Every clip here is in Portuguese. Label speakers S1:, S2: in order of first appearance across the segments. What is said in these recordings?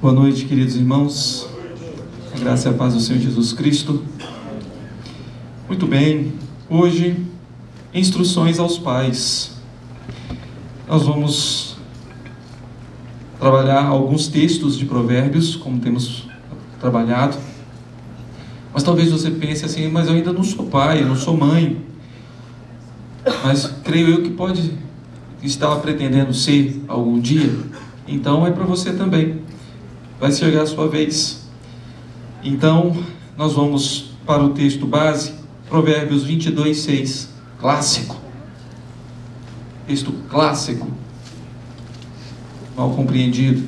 S1: Boa noite, queridos irmãos. A graça e a paz do Senhor Jesus Cristo. Muito bem, hoje, instruções aos pais. Nós vamos trabalhar alguns textos de Provérbios, como temos trabalhado. Mas talvez você pense assim, mas eu ainda não sou pai, não sou mãe. Mas creio eu que pode estar pretendendo ser algum dia. Então é para você também vai chegar a sua vez. Então, nós vamos para o texto base, Provérbios 22, 6, clássico. Texto clássico, mal compreendido.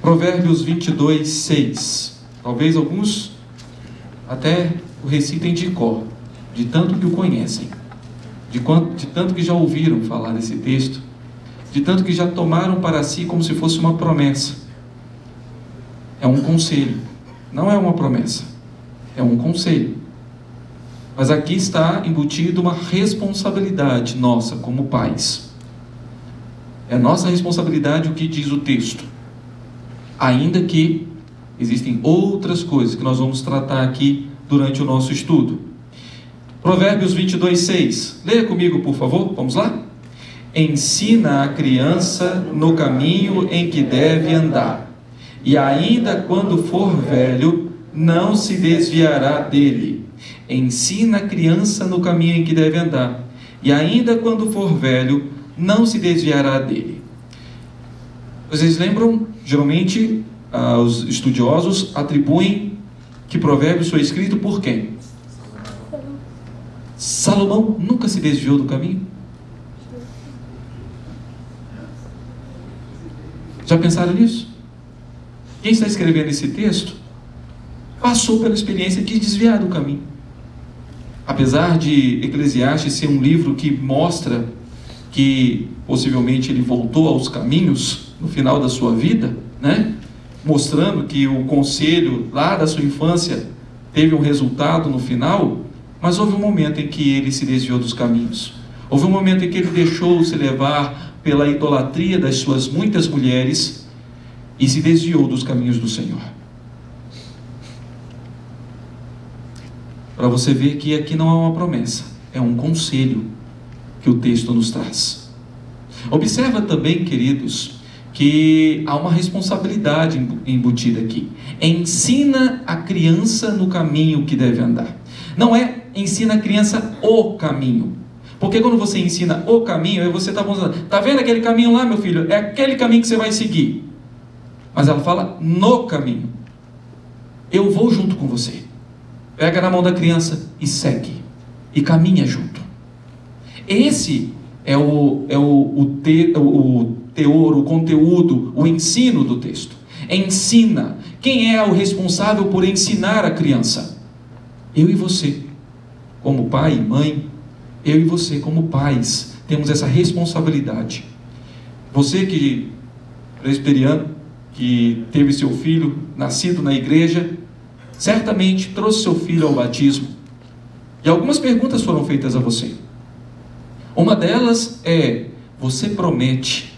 S1: Provérbios 22, 6. Talvez alguns até o recitem de cor, de tanto que o conhecem, de, quanto, de tanto que já ouviram falar desse texto de tanto que já tomaram para si como se fosse uma promessa. É um conselho, não é uma promessa, é um conselho. Mas aqui está embutido uma responsabilidade nossa como pais. É nossa responsabilidade o que diz o texto. Ainda que existem outras coisas que nós vamos tratar aqui durante o nosso estudo. Provérbios 22, 6. Leia comigo, por favor. Vamos lá? Ensina a criança no caminho em que deve andar, e ainda quando for velho, não se desviará dele. Ensina a criança no caminho em que deve andar, e ainda quando for velho, não se desviará dele. Vocês lembram? Geralmente, ah, os estudiosos atribuem que Provérbios foi escrito por quem? Salomão nunca se desviou do caminho. Já pensaram nisso? Quem está escrevendo esse texto passou pela experiência de desviar do caminho. Apesar de Eclesiastes ser um livro que mostra que possivelmente ele voltou aos caminhos no final da sua vida, né? mostrando que o conselho lá da sua infância teve um resultado no final, mas houve um momento em que ele se desviou dos caminhos. Houve um momento em que ele deixou se levar pela idolatria das suas muitas mulheres e se desviou dos caminhos do Senhor. Para você ver que aqui não é uma promessa, é um conselho que o texto nos traz. Observa também, queridos, que há uma responsabilidade embutida aqui. Ensina a criança no caminho que deve andar. Não é ensina a criança o caminho. Porque quando você ensina o caminho, você está mostrando, tá vendo aquele caminho lá, meu filho? É aquele caminho que você vai seguir. Mas ela fala no caminho. Eu vou junto com você. Pega na mão da criança e segue. E caminha junto. Esse é o, é o, o, te, o teor, o conteúdo, o ensino do texto. Ensina. Quem é o responsável por ensinar a criança? Eu e você, como pai e mãe, eu e você, como pais, temos essa responsabilidade. Você que, presbiteriano, que teve seu filho nascido na igreja, certamente trouxe seu filho ao batismo. E algumas perguntas foram feitas a você. Uma delas é: você promete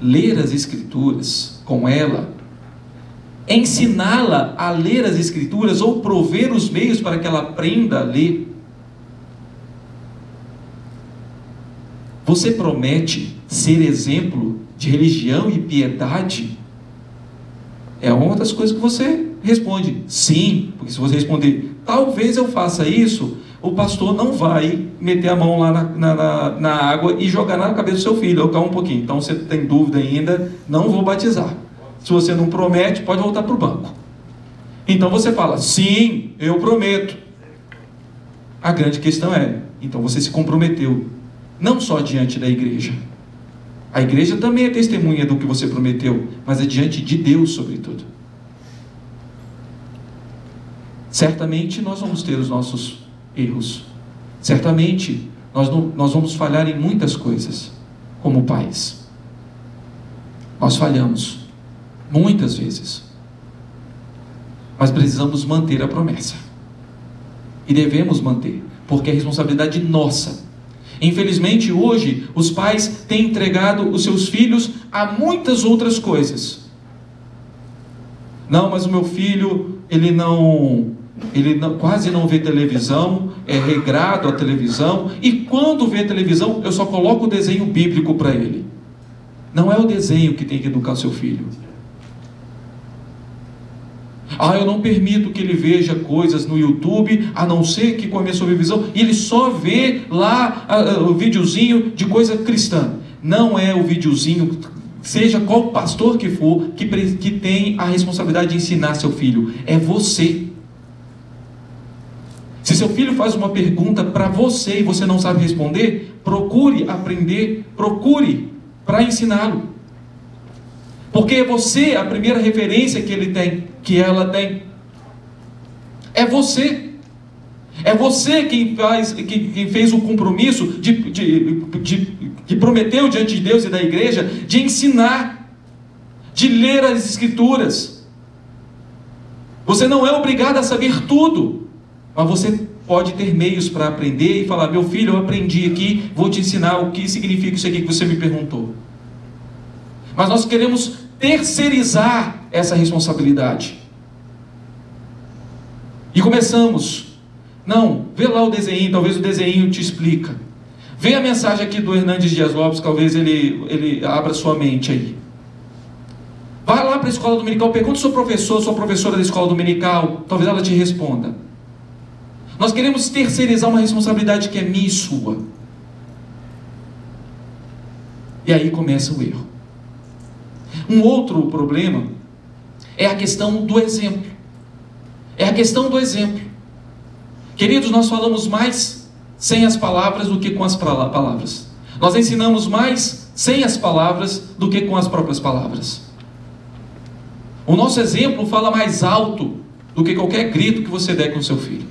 S1: ler as Escrituras com ela, ensiná-la a ler as Escrituras ou prover os meios para que ela aprenda a ler? Você promete ser exemplo de religião e piedade? É uma das coisas que você responde sim, porque se você responder talvez eu faça isso, o pastor não vai meter a mão lá na, na, na água e jogar na cabeça do seu filho. Eu calma um pouquinho. Então você tem dúvida ainda, não vou batizar. Se você não promete, pode voltar para o banco. Então você fala, sim, eu prometo. A grande questão é, então você se comprometeu não só diante da igreja. A igreja também é testemunha do que você prometeu, mas é diante de Deus, sobretudo. Certamente nós vamos ter os nossos erros. Certamente nós, não, nós vamos falhar em muitas coisas, como pais. Nós falhamos, muitas vezes. Mas precisamos manter a promessa. E devemos manter, porque é responsabilidade nossa Infelizmente, hoje, os pais têm entregado os seus filhos a muitas outras coisas. Não, mas o meu filho, ele não, ele não, quase não vê televisão, é regrado a televisão, e quando vê televisão, eu só coloco o desenho bíblico para ele. Não é o desenho que tem que educar seu filho. Ah, eu não permito que ele veja coisas no YouTube, a não ser que com a minha supervisão, e ele só vê lá uh, o videozinho de coisa cristã. Não é o videozinho, seja qual pastor que for, que, que tem a responsabilidade de ensinar seu filho. É você. Se seu filho faz uma pergunta para você e você não sabe responder, procure aprender, procure para ensiná-lo. Porque você a primeira referência que ele tem, que ela tem. É você. É você quem, faz, quem, quem fez o compromisso de, de, de, que prometeu diante de Deus e da igreja de ensinar, de ler as escrituras. Você não é obrigado a saber tudo, mas você pode ter meios para aprender e falar: meu filho, eu aprendi aqui, vou te ensinar o que significa isso aqui que você me perguntou. Mas nós queremos terceirizar essa responsabilidade. E começamos. Não, vê lá o desenho, talvez o desenho te explica. Vê a mensagem aqui do Hernandes Dias Lopes, talvez ele, ele abra sua mente aí. Vai lá para a escola dominical, pergunta ao seu professor, sua professora da escola dominical, talvez ela te responda. Nós queremos terceirizar uma responsabilidade que é minha e sua. E aí começa o erro. Um outro problema é a questão do exemplo. É a questão do exemplo. Queridos, nós falamos mais sem as palavras do que com as palavras. Nós ensinamos mais sem as palavras do que com as próprias palavras. O nosso exemplo fala mais alto do que qualquer grito que você der com seu filho.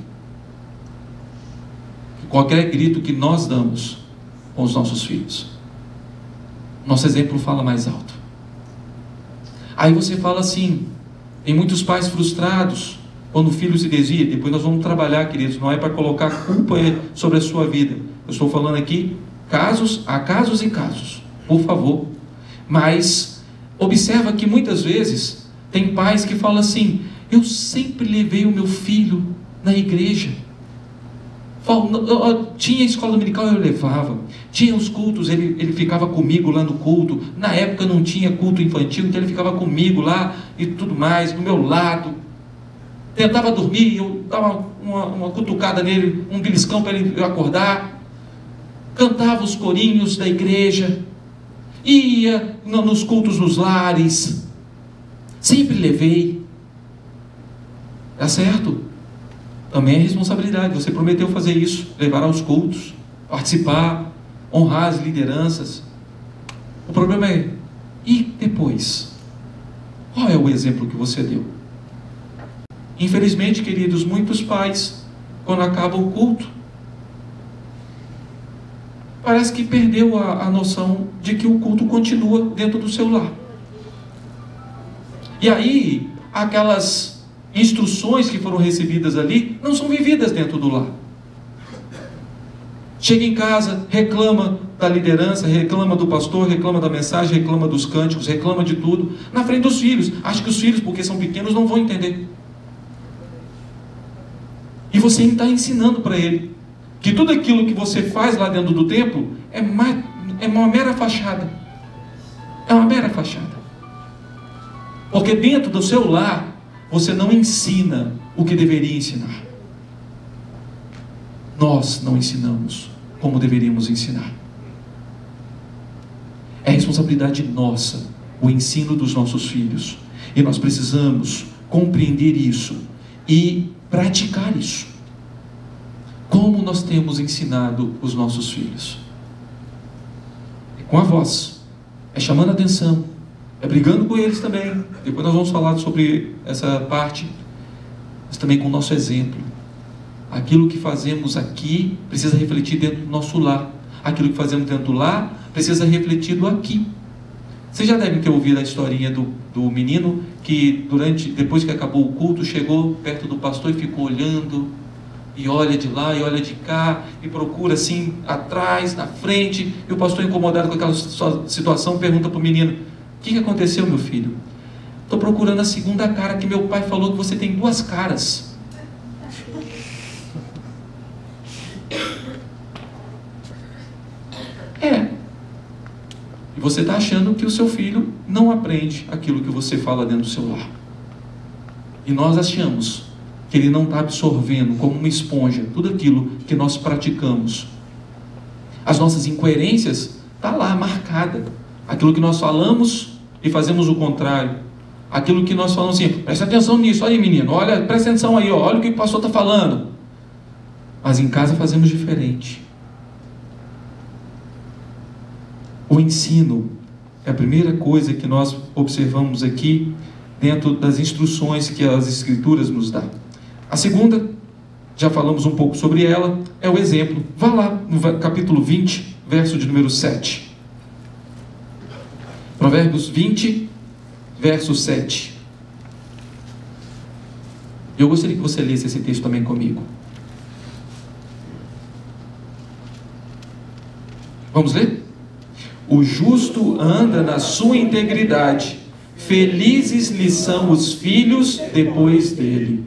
S1: Qualquer grito que nós damos com os nossos filhos. Nosso exemplo fala mais alto. Aí você fala assim: tem muitos pais frustrados quando o filho se desvia. Depois nós vamos trabalhar, queridos, não é para colocar culpa sobre a sua vida. Eu estou falando aqui casos, há casos e casos, por favor. Mas observa que muitas vezes tem pais que falam assim: eu sempre levei o meu filho na igreja tinha escola dominical, eu levava. Tinha os cultos, ele, ele ficava comigo lá no culto. Na época não tinha culto infantil, então ele ficava comigo lá e tudo mais, do meu lado. Tentava dormir, eu dava uma, uma cutucada nele, um beliscão para ele acordar. Cantava os corinhos da igreja. Ia nos cultos nos lares. Sempre levei. Tá certo? Também é responsabilidade. Você prometeu fazer isso, levar aos cultos, participar, honrar as lideranças. O problema é, e depois? Qual é o exemplo que você deu? Infelizmente, queridos, muitos pais, quando acaba o culto, parece que perdeu a, a noção de que o culto continua dentro do seu lar. E aí, aquelas instruções que foram recebidas ali não são vividas dentro do lar. Chega em casa, reclama da liderança, reclama do pastor, reclama da mensagem, reclama dos cânticos, reclama de tudo, na frente dos filhos. Acho que os filhos, porque são pequenos, não vão entender. E você está ensinando para ele que tudo aquilo que você faz lá dentro do templo é, é uma mera fachada. É uma mera fachada. Porque dentro do seu lar você não ensina o que deveria ensinar. Nós não ensinamos como deveríamos ensinar. É responsabilidade nossa o ensino dos nossos filhos. E nós precisamos compreender isso e praticar isso. Como nós temos ensinado os nossos filhos? É com a voz, é chamando a atenção, é brigando com eles também. Depois nós vamos falar sobre essa parte, mas também com o nosso exemplo. Aquilo que fazemos aqui precisa refletir dentro do nosso lar. Aquilo que fazemos dentro do lar precisa refletido aqui. Vocês já devem ter ouvido a historinha do, do menino que durante depois que acabou o culto chegou perto do pastor e ficou olhando e olha de lá e olha de cá e procura assim atrás, na frente. E o pastor, incomodado com aquela situação, pergunta para o menino: que, que aconteceu, meu filho? Estou procurando a segunda cara que meu pai falou que você tem duas caras. É. E você está achando que o seu filho não aprende aquilo que você fala dentro do seu lar. E nós achamos que ele não está absorvendo como uma esponja tudo aquilo que nós praticamos. As nossas incoerências está lá marcada. Aquilo que nós falamos e fazemos o contrário. Aquilo que nós falamos assim, presta atenção nisso, olha aí menino, olha, presta atenção aí, olha o que o pastor está falando. Mas em casa fazemos diferente. O ensino é a primeira coisa que nós observamos aqui dentro das instruções que as Escrituras nos dão. A segunda, já falamos um pouco sobre ela, é o exemplo. Vá lá no capítulo 20, verso de número 7. Provérbios 20, verso 7. Eu gostaria que você lesse esse texto também comigo. Vamos ler? O justo anda na sua integridade, felizes lhe são os filhos depois dele.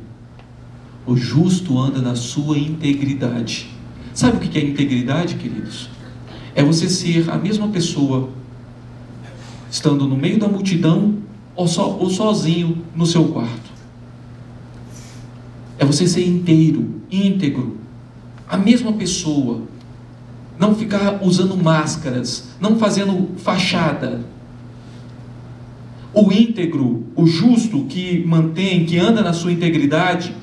S1: O justo anda na sua integridade. Sabe o que é integridade, queridos? É você ser a mesma pessoa, estando no meio da multidão ou, só, ou sozinho no seu quarto. É você ser inteiro, íntegro, a mesma pessoa. Não ficar usando máscaras, não fazendo fachada. O íntegro, o justo que mantém, que anda na sua integridade,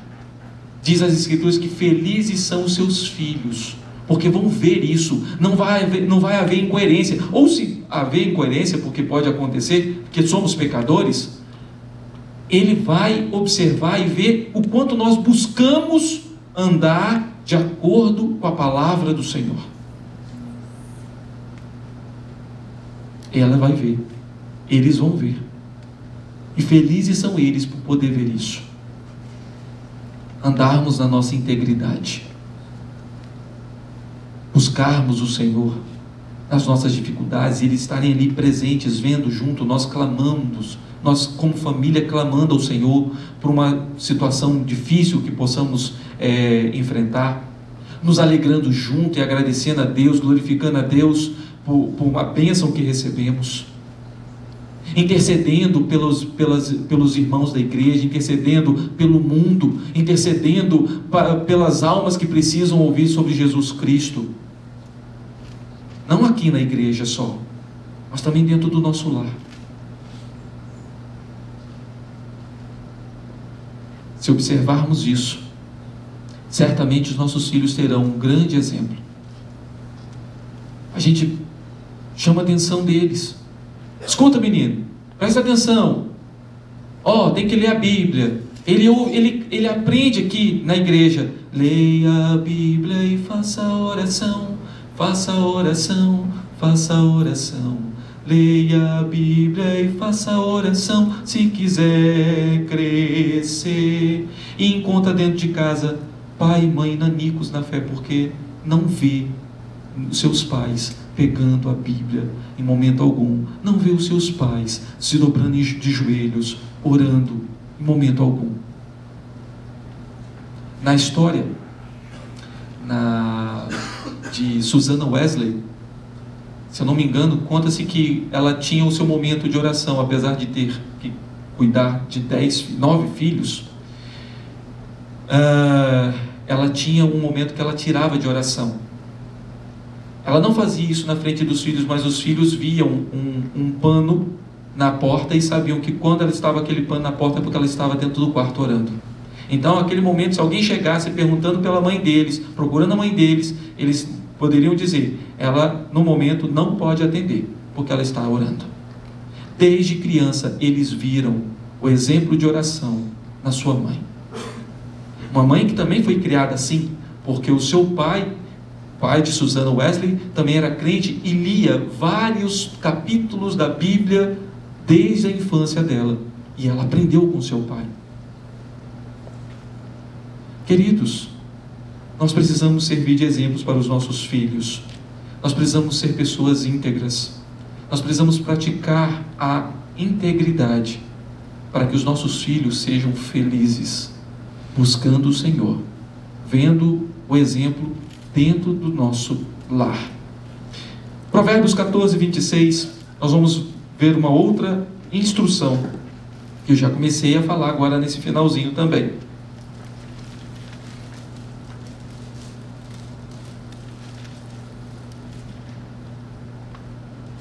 S1: Diz as Escrituras que felizes são os seus filhos, porque vão ver isso, não vai haver, não vai haver incoerência. Ou se haver incoerência, porque pode acontecer, porque somos pecadores, ele vai observar e ver o quanto nós buscamos andar de acordo com a palavra do Senhor. Ela vai ver, eles vão ver. E felizes são eles por poder ver isso andarmos na nossa integridade, buscarmos o Senhor nas nossas dificuldades, e Ele estarem ali presentes, vendo junto, nós clamamos, nós como família clamando ao Senhor por uma situação difícil que possamos é, enfrentar, nos alegrando junto e agradecendo a Deus, glorificando a Deus por, por uma bênção que recebemos intercedendo pelos, pelas, pelos irmãos da igreja, intercedendo pelo mundo, intercedendo pelas almas que precisam ouvir sobre Jesus Cristo. Não aqui na igreja só, mas também dentro do nosso lar. Se observarmos isso, certamente os nossos filhos terão um grande exemplo. A gente chama a atenção deles. Escuta, menino, presta atenção. Ó, oh, tem que ler a Bíblia. Ele, ele, ele aprende aqui na igreja. Leia a Bíblia e faça oração. Faça oração, faça oração. Leia a Bíblia e faça oração se quiser crescer. E encontra dentro de casa pai e mãe nanicos na fé, porque não vê seus pais pegando a Bíblia em momento algum. Não vê os seus pais se dobrando de joelhos, orando em momento algum. Na história na, de Susana Wesley, se eu não me engano, conta-se que ela tinha o seu momento de oração, apesar de ter que cuidar de dez, nove filhos. Uh, ela tinha um momento que ela tirava de oração ela não fazia isso na frente dos filhos, mas os filhos viam um, um pano na porta e sabiam que quando ela estava aquele pano na porta é porque ela estava dentro do quarto orando. Então, naquele momento, se alguém chegasse perguntando pela mãe deles, procurando a mãe deles, eles poderiam dizer: ela no momento não pode atender, porque ela está orando. Desde criança, eles viram o exemplo de oração na sua mãe. Uma mãe que também foi criada assim, porque o seu pai pai de Susana Wesley, também era crente e lia vários capítulos da Bíblia desde a infância dela. E ela aprendeu com seu pai. Queridos, Nós precisamos servir de exemplos para os nossos filhos. Nós precisamos ser pessoas íntegras. Nós precisamos praticar a integridade para que os nossos filhos sejam felizes, buscando o Senhor, vendo o exemplo dentro do nosso lar. Provérbios 14, 26, nós vamos ver uma outra instrução que eu já comecei a falar agora nesse finalzinho também.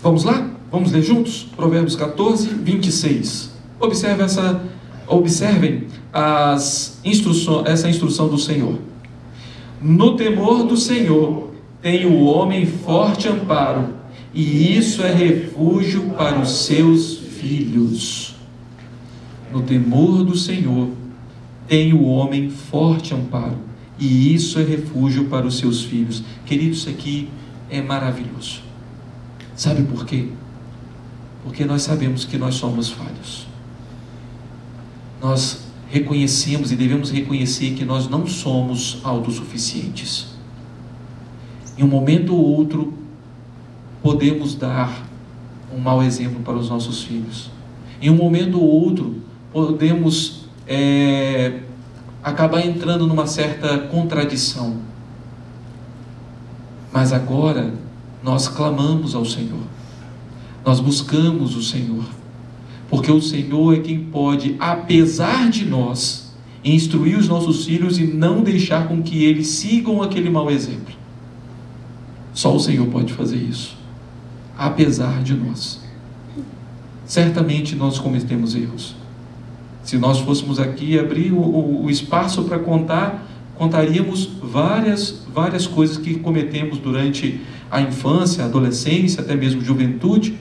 S1: Vamos lá? Vamos ler juntos? Provérbios 14, 26. Observe essa, observem as instruções, essa instrução do Senhor. No temor do Senhor tem o homem forte amparo, e isso é refúgio para os seus filhos. No temor do Senhor tem o homem forte amparo, e isso é refúgio para os seus filhos. Queridos, isso aqui é maravilhoso. Sabe por quê? Porque nós sabemos que nós somos falhos. Nós reconhecemos e devemos reconhecer que nós não somos autossuficientes. Em um momento ou outro, podemos dar um mau exemplo para os nossos filhos. Em um momento ou outro, podemos é, acabar entrando numa certa contradição. Mas agora, nós clamamos ao Senhor, nós buscamos o Senhor, porque o Senhor é quem pode, apesar de nós, instruir os nossos filhos e não deixar com que eles sigam aquele mau exemplo. Só o Senhor pode fazer isso, apesar de nós. Certamente nós cometemos erros. Se nós fôssemos aqui abrir o, o, o espaço para contar, contaríamos várias, várias coisas que cometemos durante a infância, a adolescência, até mesmo juventude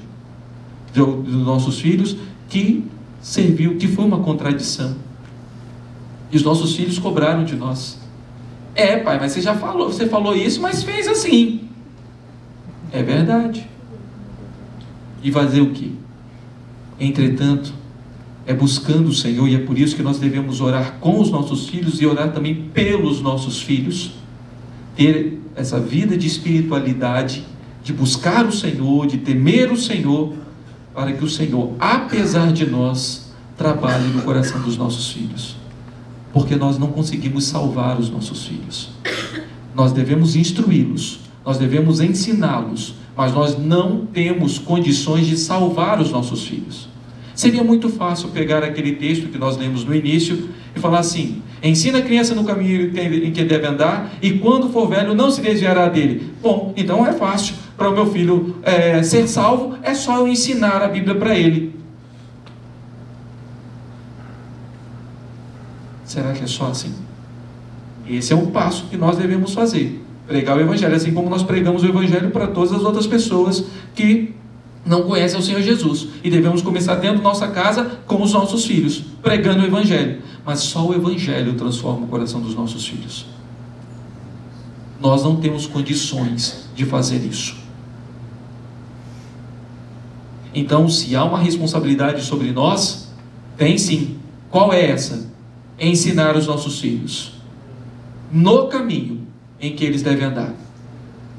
S1: dos nossos filhos, que serviu, que foi uma contradição. E os nossos filhos cobraram de nós. É, pai, mas você já falou, você falou isso, mas fez assim. É verdade. E fazer o quê? Entretanto, é buscando o Senhor, e é por isso que nós devemos orar com os nossos filhos e orar também pelos nossos filhos. Ter essa vida de espiritualidade, de buscar o Senhor, de temer o Senhor, para que o Senhor, apesar de nós, trabalhe no coração dos nossos filhos. Porque nós não conseguimos salvar os nossos filhos. Nós devemos instruí-los, nós devemos ensiná-los, mas nós não temos condições de salvar os nossos filhos. Seria muito fácil pegar aquele texto que nós lemos no início e falar assim: ensina a criança no caminho em que deve andar, e quando for velho não se desviará dele. Bom, então é fácil para o meu filho é, ser salvo, é só eu ensinar a Bíblia para ele. Será que é só assim? Esse é um passo que nós devemos fazer. Pregar o Evangelho, assim como nós pregamos o Evangelho para todas as outras pessoas que não conhecem o Senhor Jesus. E devemos começar dentro da nossa casa com os nossos filhos, pregando o Evangelho. Mas só o Evangelho transforma o coração dos nossos filhos. Nós não temos condições de fazer isso. Então, se há uma responsabilidade sobre nós, tem sim. Qual é essa? Ensinar os nossos filhos no caminho em que eles devem andar.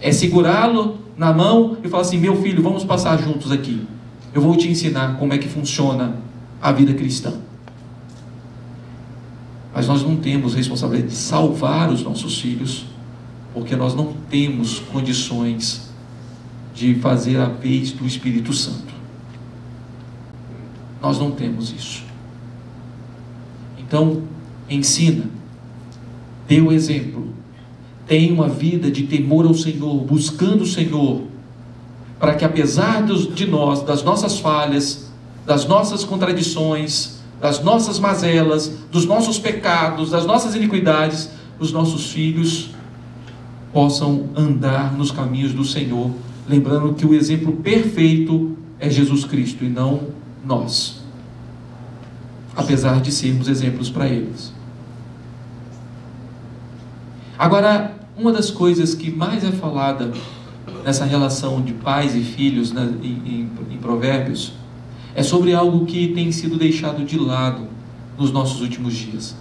S1: É segurá-lo na mão e falar assim: meu filho, vamos passar juntos aqui. Eu vou te ensinar como é que funciona a vida cristã. Mas nós não temos responsabilidade de salvar os nossos filhos, porque nós não temos condições de fazer a vez do Espírito Santo. Nós não temos isso. Então, ensina, dê o exemplo, tenha uma vida de temor ao Senhor, buscando o Senhor, para que apesar dos, de nós, das nossas falhas, das nossas contradições, das nossas mazelas, dos nossos pecados, das nossas iniquidades, os nossos filhos possam andar nos caminhos do Senhor, lembrando que o exemplo perfeito é Jesus Cristo e não nós, apesar de sermos exemplos para eles. Agora, uma das coisas que mais é falada nessa relação de pais e filhos né, em, em, em Provérbios é sobre algo que tem sido deixado de lado nos nossos últimos dias.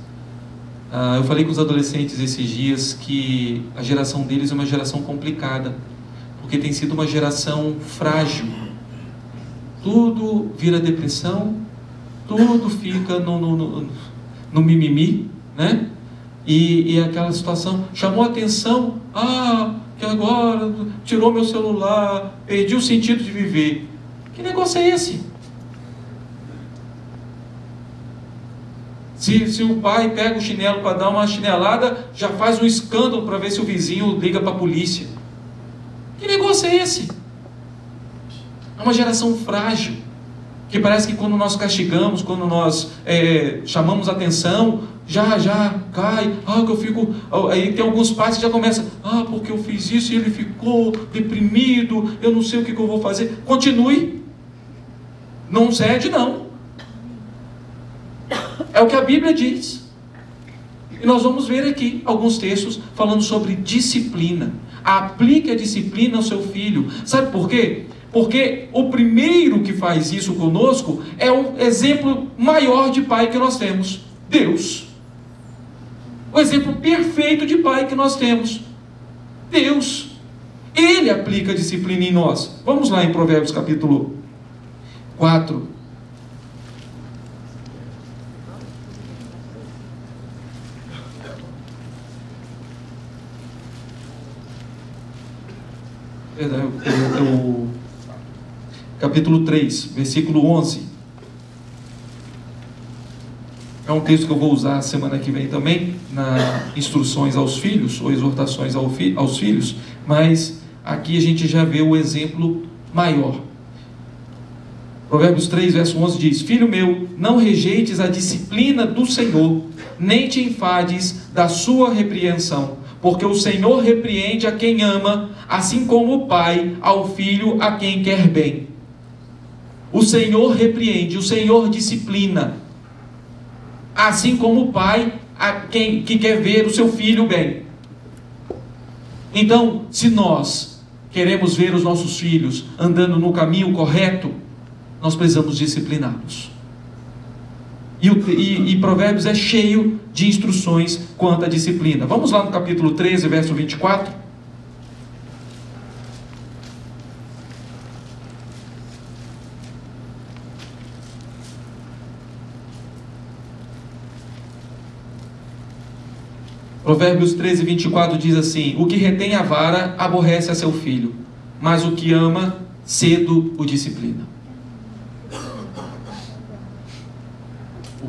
S1: Ah, eu falei com os adolescentes esses dias que a geração deles é uma geração complicada, porque tem sido uma geração frágil. Tudo vira depressão, tudo fica no, no, no, no mimimi, né? E, e aquela situação chamou a atenção, ah, que agora tirou meu celular, perdi o sentido de viver. Que negócio é esse? Se, se o pai pega o chinelo para dar uma chinelada, já faz um escândalo para ver se o vizinho liga para a polícia. Que negócio é esse? É uma geração frágil. Que parece que quando nós castigamos, quando nós é, chamamos atenção, já, já cai. Ah, que eu fico. Aí tem alguns pais que já começam. Ah, porque eu fiz isso e ele ficou deprimido, eu não sei o que, que eu vou fazer. Continue. Não cede, não. É o que a Bíblia diz. E nós vamos ver aqui alguns textos falando sobre disciplina. Aplique a disciplina ao seu filho. Sabe por quê? Porque o primeiro que faz isso conosco é o exemplo maior de pai que nós temos: Deus. O exemplo perfeito de pai que nós temos: Deus. Ele aplica a disciplina em nós. Vamos lá em Provérbios capítulo 4, Perdão, o, o, capítulo 3, versículo 11. É um texto que eu vou usar semana que vem também, na instruções aos filhos, ou exortações ao fi, aos filhos, mas aqui a gente já vê o exemplo maior. Provérbios 3, verso 11 diz: Filho meu, não rejeites a disciplina do Senhor, nem te enfades da sua repreensão porque o Senhor repreende a quem ama, assim como o pai ao filho a quem quer bem. O Senhor repreende, o Senhor disciplina, assim como o pai a quem que quer ver o seu filho bem. Então, se nós queremos ver os nossos filhos andando no caminho correto, nós precisamos discipliná-los. E, e, e, Provérbios é cheio de instruções quanto à disciplina. Vamos lá no capítulo 13, verso 24. Provérbios 13, 24 diz assim: O que retém a vara aborrece a seu filho, mas o que ama cedo o disciplina.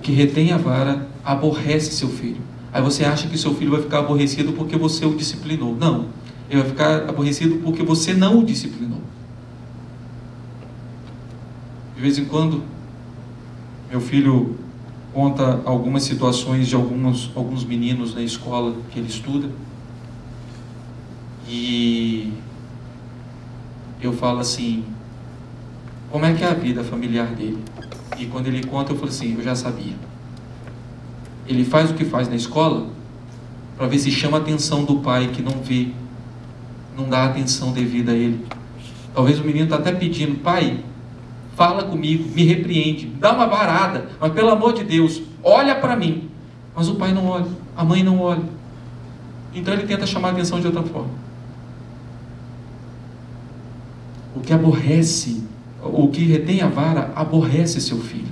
S1: que retém a vara aborrece seu filho. Aí você acha que seu filho vai ficar aborrecido porque você o disciplinou. Não. Ele vai ficar aborrecido porque você não o disciplinou. De vez em quando, meu filho conta algumas situações de alguns, alguns meninos na escola que ele estuda. E eu falo assim: como é que é a vida familiar dele? E quando ele conta, eu falo assim: eu já sabia. Ele faz o que faz na escola para ver se chama a atenção do pai que não vê, não dá atenção devida a ele. Talvez o menino está até pedindo: pai, fala comigo, me repreende, dá uma varada, mas pelo amor de Deus, olha para mim. Mas o pai não olha, a mãe não olha. Então ele tenta chamar a atenção de outra forma. O que aborrece o que retém a vara aborrece seu filho,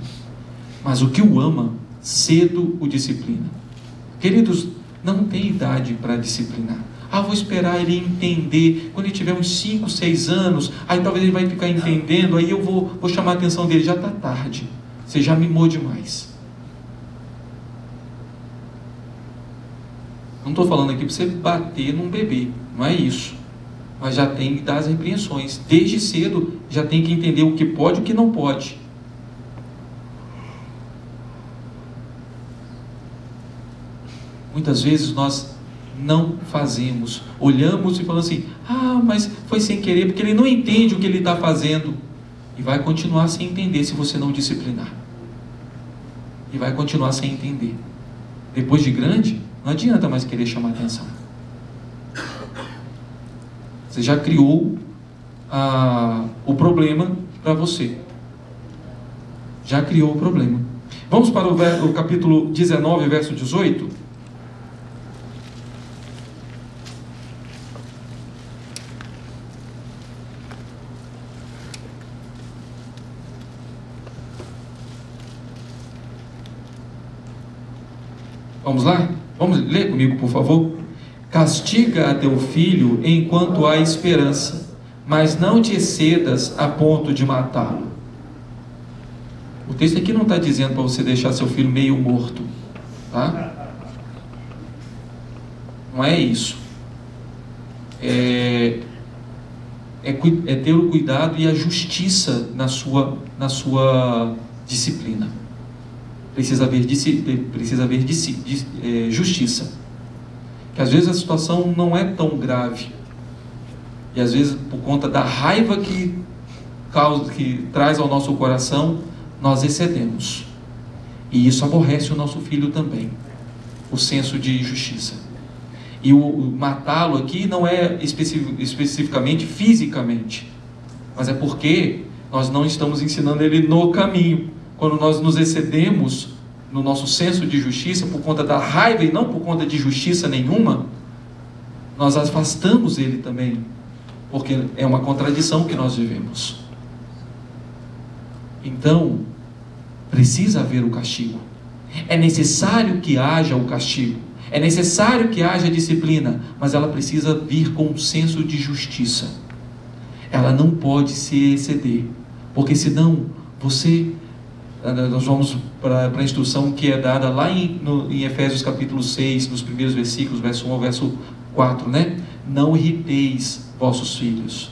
S1: mas o que o ama, cedo o disciplina. Queridos, não tem idade para disciplinar. Ah, vou esperar ele entender. Quando ele tiver uns 5, 6 anos, aí talvez ele vai ficar entendendo, aí eu vou, vou chamar a atenção dele. Já está tarde. Você já mimou demais. Não estou falando aqui para você bater num bebê. Não é isso mas já tem que dar as repreensões. Desde cedo já tem que entender o que pode e o que não pode. Muitas vezes nós não fazemos, olhamos e falamos assim: ah, mas foi sem querer, porque ele não entende o que ele está fazendo. E vai continuar sem entender se você não disciplinar. E vai continuar sem entender. Depois de grande, não adianta mais querer chamar atenção. Você já criou ah, o problema para você. Já criou o problema. Vamos para o, o capítulo 19, verso 18. Vamos lá? Vamos ler comigo, por favor? Castiga a teu filho enquanto há esperança, mas não te excedas a ponto de matá-lo. O texto aqui não está dizendo para você deixar seu filho meio morto, tá? Não é isso. É, é, é ter o cuidado e a justiça na sua, na sua disciplina. Precisa haver, precisa haver é, justiça. Que às vezes a situação não é tão grave. E às vezes, por conta da raiva que, causa, que traz ao nosso coração, nós excedemos. E isso aborrece o nosso filho também. O senso de justiça. E o, o matá-lo aqui não é especific, especificamente fisicamente, mas é porque nós não estamos ensinando ele no caminho. Quando nós nos excedemos no nosso senso de justiça por conta da raiva e não por conta de justiça nenhuma, nós afastamos ele também, porque é uma contradição que nós vivemos. Então, precisa haver o castigo. É necessário que haja o castigo. É necessário que haja disciplina, mas ela precisa vir com um senso de justiça. Ela não pode se exceder, porque senão você. Nós vamos para a instrução que é dada lá em, no, em Efésios capítulo 6, nos primeiros versículos, verso 1 ao verso 4, né? Não irriteis vossos filhos.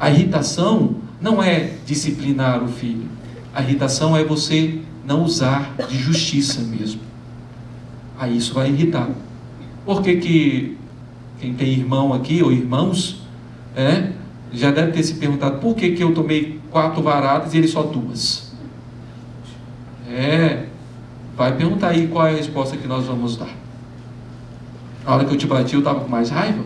S1: A irritação não é disciplinar o filho. A irritação é você não usar de justiça mesmo. Aí isso vai irritar. Por que, que quem tem irmão aqui, ou irmãos, é, já deve ter se perguntado por que, que eu tomei quatro varadas e ele só duas? É, vai perguntar aí qual é a resposta que nós vamos dar. Na hora que eu te bati, eu estava com mais raiva?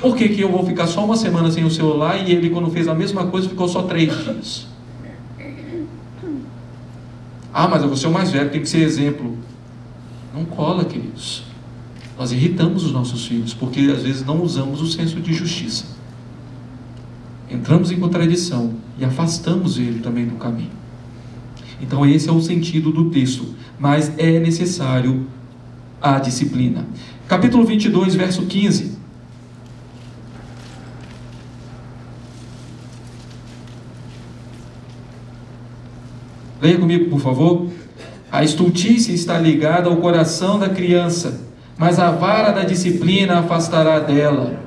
S1: Por que, que eu vou ficar só uma semana sem o celular e ele, quando fez a mesma coisa, ficou só três dias? Ah, mas eu vou ser o mais velho, tem que ser exemplo. Não cola, queridos. Nós irritamos os nossos filhos porque às vezes não usamos o senso de justiça. Entramos em contradição e afastamos ele também do caminho. Então, esse é o sentido do texto. Mas é necessário a disciplina. Capítulo 22, verso 15. Leia comigo, por favor. A estultice está ligada ao coração da criança, mas a vara da disciplina afastará dela.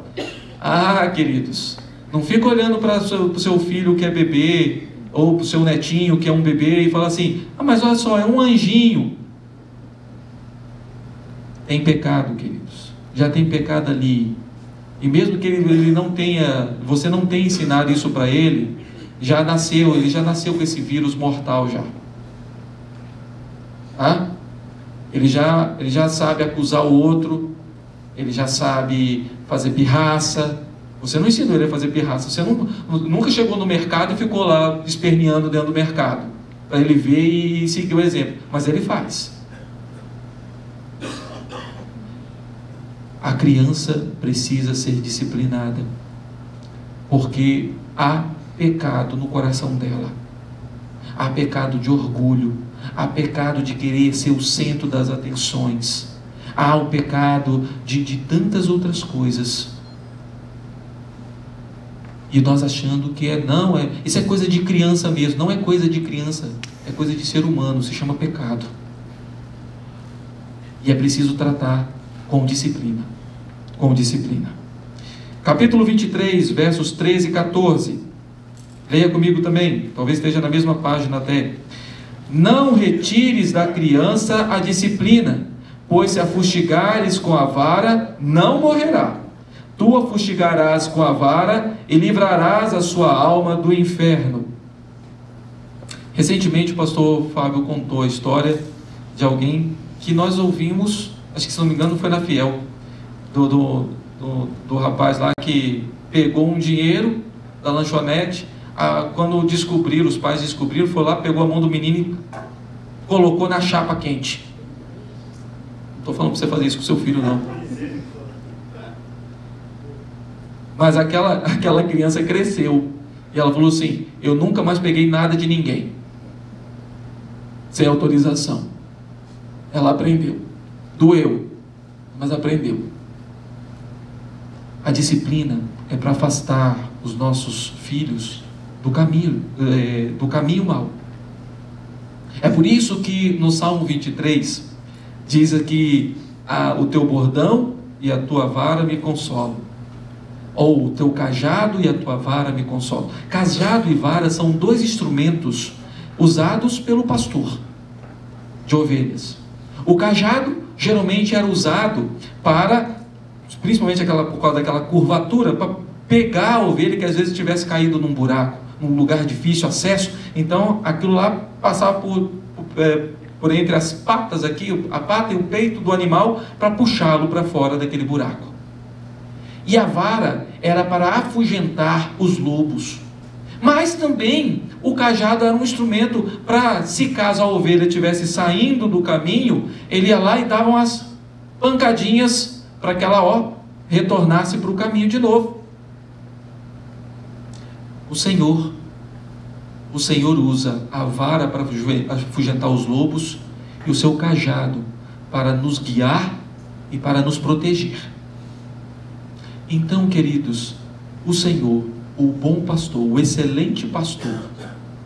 S1: Ah, queridos, não fica olhando para o seu filho que é bebê, ou para o seu netinho que é um bebê, e fala assim: ah, mas olha só, é um anjinho. Tem pecado, queridos. Já tem pecado ali. E mesmo que ele, ele não tenha, você não tenha ensinado isso para ele, já nasceu, ele já nasceu com esse vírus mortal já. Hã? Ele já, ele já sabe acusar o outro, ele já sabe fazer pirraça. Você não ensinou ele a fazer pirraça. Você não, nunca chegou no mercado e ficou lá esperneando dentro do mercado para ele ver e seguir o exemplo. Mas ele faz. A criança precisa ser disciplinada, porque há pecado no coração dela. Há pecado de orgulho, há pecado de querer ser o centro das atenções, há o pecado de, de tantas outras coisas. E nós achando que é, não, é, isso é coisa de criança mesmo, não é coisa de criança, é coisa de ser humano, se chama pecado. E é preciso tratar com disciplina. Com disciplina. Capítulo 23, versos 13 e 14. Leia comigo também, talvez esteja na mesma página até. Não retires da criança a disciplina, pois se a fustigares com a vara, não morrerá. Tu a fustigarás com a vara e livrarás a sua alma do inferno. Recentemente o pastor Fábio contou a história de alguém que nós ouvimos, acho que se não me engano foi na Fiel, do, do, do, do rapaz lá que pegou um dinheiro da lanchonete ah, quando descobriram, os pais descobriram, foi lá, pegou a mão do menino e colocou na chapa quente. Não estou falando para você fazer isso com seu filho, não. Mas aquela, aquela criança cresceu. E ela falou assim: Eu nunca mais peguei nada de ninguém. Sem autorização. Ela aprendeu. Doeu, mas aprendeu. A disciplina é para afastar os nossos filhos do caminho, é, do caminho mau. É por isso que no Salmo 23 diz aqui: ah, o teu bordão e a tua vara me consolam. Ou o teu cajado e a tua vara me consolam. Cajado e vara são dois instrumentos usados pelo pastor de ovelhas. O cajado geralmente era usado para, principalmente aquela, por causa daquela curvatura, para pegar a ovelha que às vezes tivesse caído num buraco, num lugar difícil acesso. Então aquilo lá passava por, é, por entre as patas aqui, a pata e o peito do animal, para puxá-lo para fora daquele buraco. E a vara era para afugentar os lobos. Mas também o cajado era um instrumento para, se caso a ovelha estivesse saindo do caminho, ele ia lá e dava umas pancadinhas para que ela ó, retornasse para o caminho de novo. O Senhor, o Senhor usa a vara para afugentar os lobos e o seu cajado para nos guiar e para nos proteger. Então, queridos, o Senhor, o bom pastor, o excelente pastor,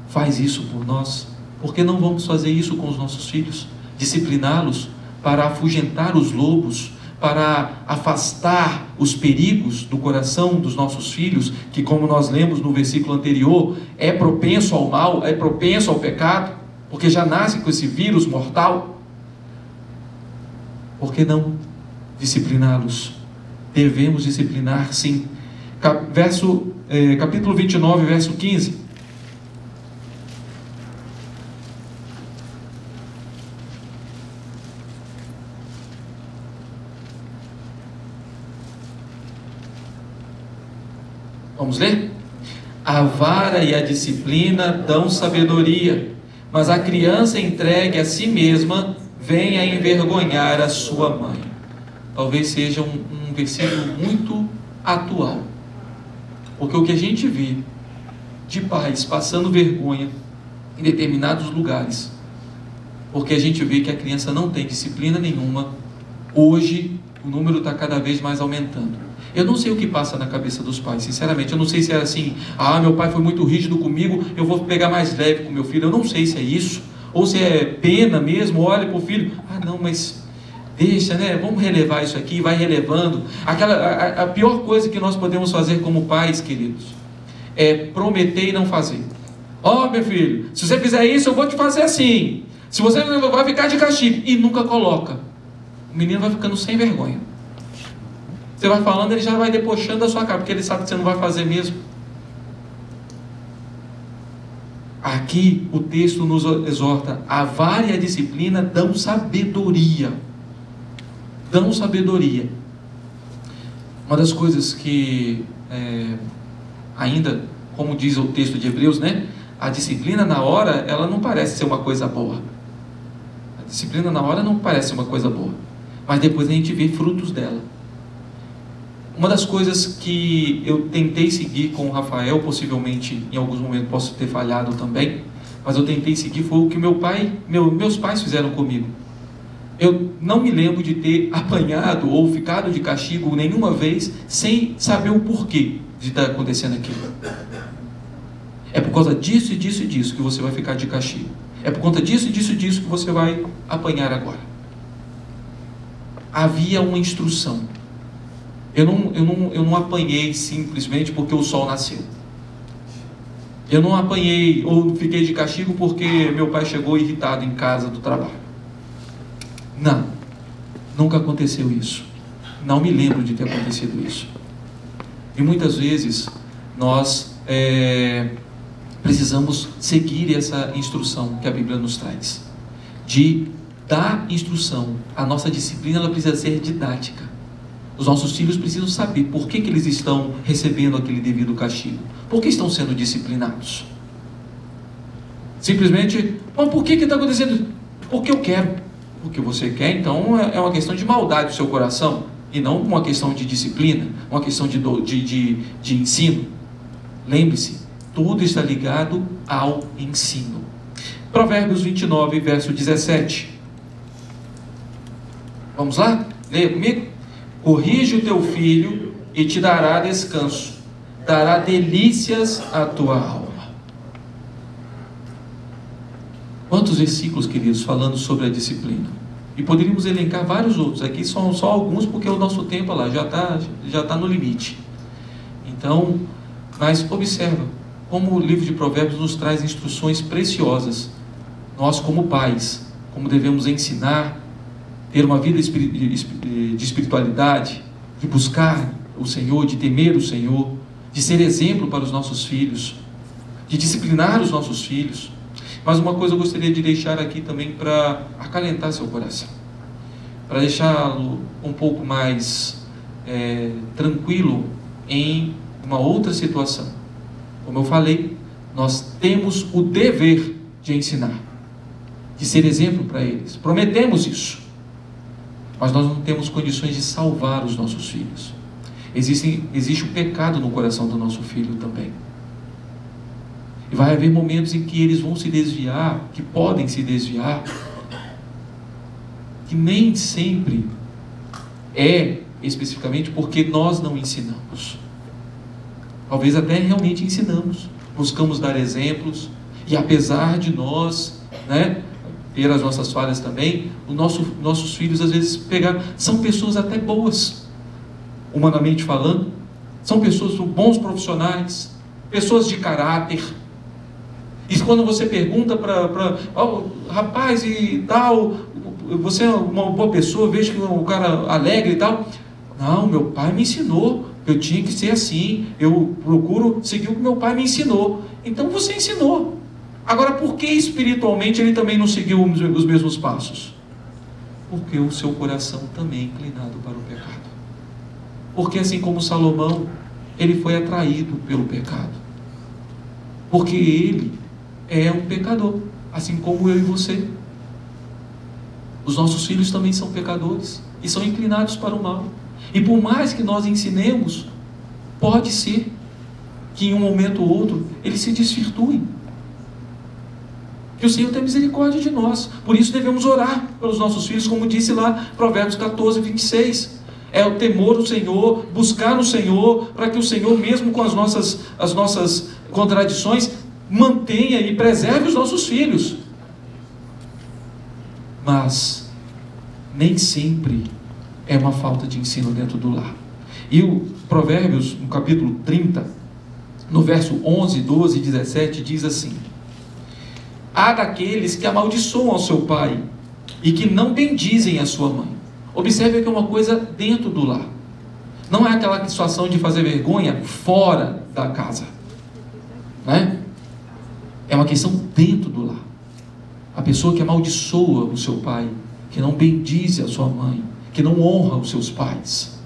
S1: faz isso por nós. Por que não vamos fazer isso com os nossos filhos? Discipliná-los para afugentar os lobos, para afastar os perigos do coração dos nossos filhos, que, como nós lemos no versículo anterior, é propenso ao mal, é propenso ao pecado, porque já nasce com esse vírus mortal. Por que não discipliná-los? Devemos disciplinar, sim. Verso, eh, capítulo 29, verso 15. Vamos ler? A vara e a disciplina dão sabedoria, mas a criança entregue a si mesma vem a envergonhar a sua mãe. Talvez seja um, um versículo muito atual, porque o que a gente vê de pais passando vergonha em determinados lugares, porque a gente vê que a criança não tem disciplina nenhuma, hoje o número está cada vez mais aumentando. Eu não sei o que passa na cabeça dos pais, sinceramente. Eu não sei se é assim, ah, meu pai foi muito rígido comigo, eu vou pegar mais leve com meu filho. Eu não sei se é isso. Ou se é pena mesmo, olha para o filho, ah, não, mas deixa, né? Vamos relevar isso aqui, vai relevando. Aquela, a, a pior coisa que nós podemos fazer como pais, queridos, é prometer e não fazer. Ó, oh, meu filho, se você fizer isso, eu vou te fazer assim. Se você vai ficar de castigo. E nunca coloca. O menino vai ficando sem vergonha. Você vai falando, ele já vai debochando da sua cara, porque ele sabe que você não vai fazer mesmo. Aqui o texto nos exorta: a disciplina dão sabedoria. Dão sabedoria. Uma das coisas que, é, ainda, como diz o texto de Hebreus, né? A disciplina na hora, ela não parece ser uma coisa boa. A disciplina na hora não parece uma coisa boa. Mas depois a gente vê frutos dela. Uma das coisas que eu tentei seguir com o Rafael, possivelmente em alguns momentos posso ter falhado também, mas eu tentei seguir foi o que meu pai, meu, meus pais fizeram comigo. Eu não me lembro de ter apanhado ou ficado de castigo nenhuma vez sem saber o porquê de estar acontecendo aquilo. É por causa disso e disso e disso que você vai ficar de castigo. É por conta disso e disso e disso que você vai apanhar agora. Havia uma instrução. Eu não, eu, não, eu não apanhei simplesmente porque o sol nasceu. Eu não apanhei ou fiquei de castigo porque meu pai chegou irritado em casa do trabalho. Não, nunca aconteceu isso. Não me lembro de ter acontecido isso. E muitas vezes nós é, precisamos seguir essa instrução que a Bíblia nos traz. De dar instrução. A nossa disciplina ela precisa ser didática. Os nossos filhos precisam saber por que, que eles estão recebendo aquele devido castigo. Por que estão sendo disciplinados? Simplesmente, mas por que está acontecendo? Porque eu quero. Porque você quer, então é, é uma questão de maldade do seu coração e não uma questão de disciplina, uma questão de, de, de, de ensino. Lembre-se, tudo está ligado ao ensino. Provérbios 29, verso 17. Vamos lá? Leia comigo. Corrige o teu filho e te dará descanso, dará delícias à tua alma. Quantos versículos, queridos, falando sobre a disciplina? E poderíamos elencar vários outros, aqui são só alguns, porque o nosso tempo lá já está já tá no limite. Então, mas observa como o livro de Provérbios nos traz instruções preciosas. Nós, como pais, como devemos ensinar, ter uma vida de espiritualidade, de buscar o Senhor, de temer o Senhor, de ser exemplo para os nossos filhos, de disciplinar os nossos filhos. Mas uma coisa eu gostaria de deixar aqui também para acalentar seu coração, para deixá-lo um pouco mais é, tranquilo em uma outra situação. Como eu falei, nós temos o dever de ensinar, de ser exemplo para eles. Prometemos isso. Mas nós não temos condições de salvar os nossos filhos. Existe, existe o pecado no coração do nosso filho também. E vai haver momentos em que eles vão se desviar, que podem se desviar, que nem sempre é especificamente porque nós não ensinamos. Talvez até realmente ensinamos, buscamos dar exemplos, e apesar de nós, né, ter as nossas falhas também, os nosso, nossos filhos às vezes pegaram, são pessoas até boas, humanamente falando, são pessoas bons profissionais, pessoas de caráter. E quando você pergunta para, oh, rapaz e tal, você é uma boa pessoa, vejo que é um cara alegre e tal. Não, meu pai me ensinou. Eu tinha que ser assim. Eu procuro seguir o que meu pai me ensinou. Então você ensinou. Agora, por que espiritualmente ele também não seguiu os mesmos passos? Porque o seu coração também é inclinado para o pecado. Porque assim como Salomão, ele foi atraído pelo pecado. Porque ele é um pecador, assim como eu e você. Os nossos filhos também são pecadores e são inclinados para o mal. E por mais que nós ensinemos, pode ser que em um momento ou outro eles se desvirtuem. Que o Senhor tenha misericórdia de nós. Por isso devemos orar pelos nossos filhos, como disse lá Provérbios 14, 26. É o temor do Senhor, buscar no Senhor, para que o Senhor, mesmo com as nossas, as nossas contradições, mantenha e preserve os nossos filhos. Mas nem sempre é uma falta de ensino dentro do lar. E o Provérbios, no capítulo 30, no verso 11, 12 e 17, diz assim: Há daqueles que amaldiçoam ao seu pai e que não bendizem a sua mãe. Observe que é uma coisa dentro do lar. Não é aquela situação de fazer vergonha fora da casa. Né? É uma questão dentro do lar. A pessoa que amaldiçoa o seu pai, que não bendize a sua mãe, que não honra os seus pais.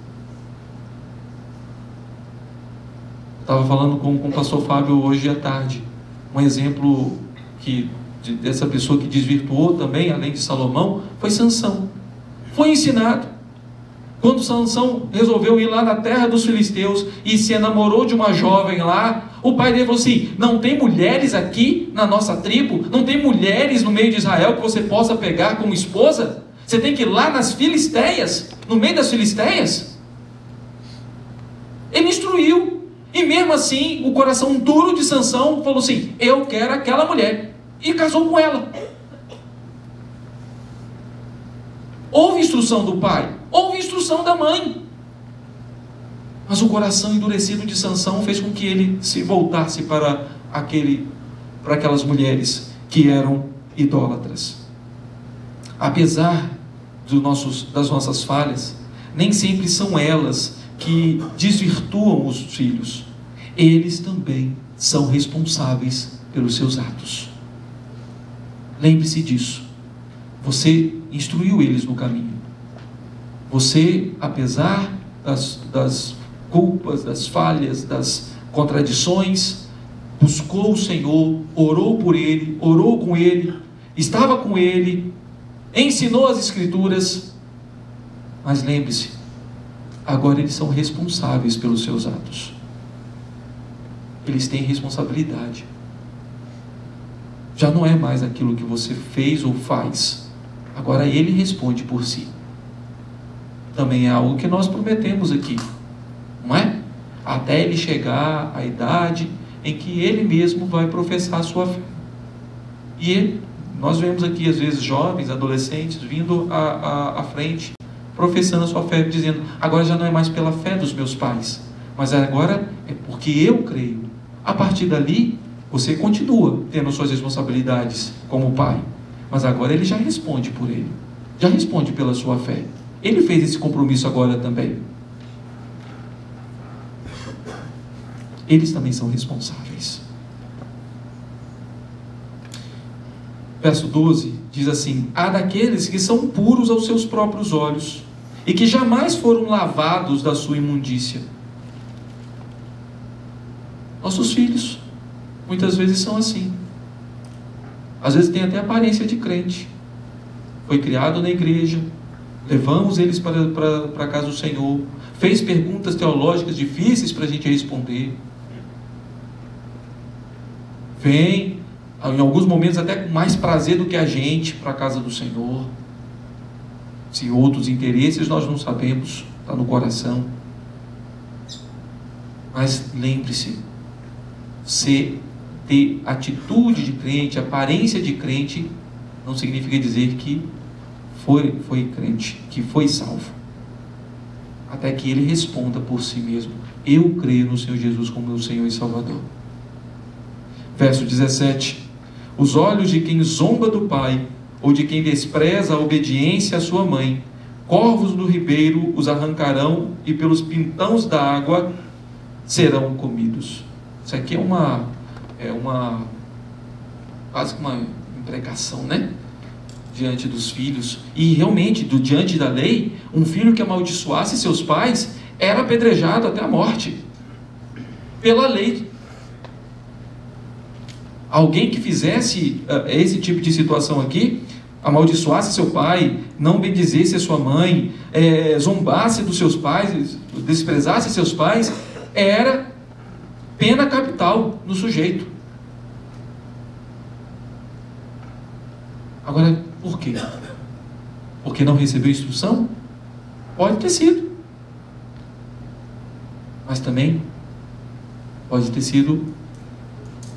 S1: Estava falando com, com o pastor Fábio hoje à tarde. Um exemplo que de, dessa pessoa que desvirtuou também, além de Salomão, foi Sansão. Foi ensinado. Quando Sansão resolveu ir lá na terra dos filisteus e se enamorou de uma jovem lá, o pai dele falou assim: Não tem mulheres aqui na nossa tribo? Não tem mulheres no meio de Israel que você possa pegar como esposa? Você tem que ir lá nas Filisteias, no meio das Filisteias. Ele instruiu. E mesmo assim, o coração duro de Sansão falou assim: Eu quero aquela mulher. E casou com ela. Houve instrução do pai, houve instrução da mãe. Mas o coração endurecido de Sansão fez com que ele se voltasse para aquele para aquelas mulheres que eram idólatras. Apesar nossos, das nossas falhas, nem sempre são elas que desvirtuam os filhos. Eles também são responsáveis pelos seus atos. Lembre-se disso. Você instruiu eles no caminho. Você, apesar das, das culpas, das falhas, das contradições, buscou o Senhor, orou por ele, orou com ele, estava com ele, ensinou as Escrituras. Mas lembre-se, agora eles são responsáveis pelos seus atos. Eles têm responsabilidade. Já não é mais aquilo que você fez ou faz. Agora ele responde por si. Também é algo que nós prometemos aqui, não é? Até ele chegar à idade em que ele mesmo vai professar a sua fé. E nós vemos aqui, às vezes, jovens, adolescentes vindo à, à, à frente, professando a sua fé, dizendo: agora já não é mais pela fé dos meus pais, mas agora é porque eu creio. A partir dali, você continua tendo suas responsabilidades como pai, mas agora ele já responde por ele, já responde pela sua fé. Ele fez esse compromisso agora também. Eles também são responsáveis. Verso 12 diz assim: Há daqueles que são puros aos seus próprios olhos e que jamais foram lavados da sua imundícia. Nossos filhos, muitas vezes são assim. Às vezes tem até aparência de crente. Foi criado na igreja, levamos eles para, para, para casa do Senhor, fez perguntas teológicas difíceis para a gente responder. Vem, em alguns momentos até com mais prazer do que a gente para a casa do Senhor. Se outros interesses nós não sabemos, está no coração. Mas lembre-se, ser ter atitude de crente, aparência de crente, não significa dizer que foi, foi crente, que foi salvo. Até que ele responda por si mesmo: Eu creio no Senhor Jesus como meu Senhor e Salvador. Verso 17: Os olhos de quem zomba do Pai, ou de quem despreza a obediência à sua mãe, corvos do ribeiro os arrancarão e pelos pintãos da água serão comidos. Isso aqui é uma é uma quase uma imprecação, né? Diante dos filhos. E realmente, do, diante da lei, um filho que amaldiçoasse seus pais era apedrejado até a morte. Pela lei. Alguém que fizesse uh, esse tipo de situação aqui, amaldiçoasse seu pai, não bendizesse a sua mãe, é, zombasse dos seus pais, desprezasse seus pais, era pena capital no sujeito. Agora, por quê? Porque não recebeu instrução? Pode ter sido. Mas também pode ter sido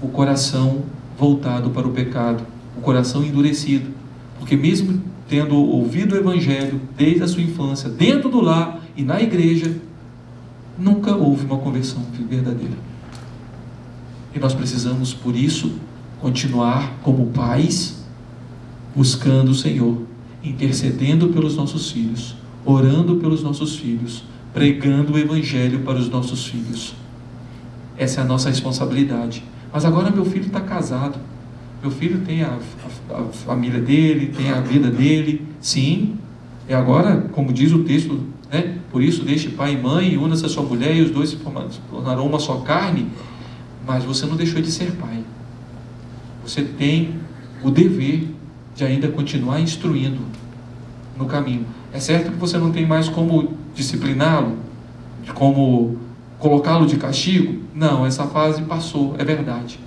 S1: o coração voltado para o pecado, o coração endurecido. Porque mesmo tendo ouvido o Evangelho desde a sua infância, dentro do lar e na igreja, nunca houve uma conversão verdadeira. E nós precisamos, por isso, continuar como pais, buscando o Senhor, intercedendo pelos nossos filhos, orando pelos nossos filhos, pregando o Evangelho para os nossos filhos. Essa é a nossa responsabilidade. Mas agora meu filho está casado, meu filho tem a, a, a, família dele, tem a vida dele, sim. E agora, como diz o texto, né? Por isso deixe pai e mãe, una-se a sua mulher, e os dois se tornarão uma só carne. Mas você não deixou de ser pai. Você tem o dever de ainda continuar instruindo no caminho. É certo que você não tem mais como discipliná-lo, como colocá-lo de castigo. Não, essa fase passou, é verdade.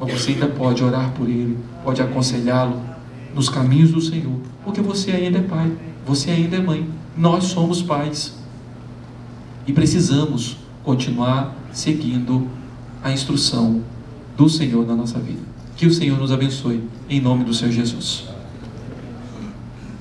S1: Mas você ainda pode orar por ele, pode aconselhá-lo nos caminhos do Senhor, porque você ainda é pai, você ainda é mãe. Nós somos pais e precisamos continuar seguindo a instrução do Senhor na nossa vida. Que o Senhor nos abençoe, em nome do Senhor Jesus.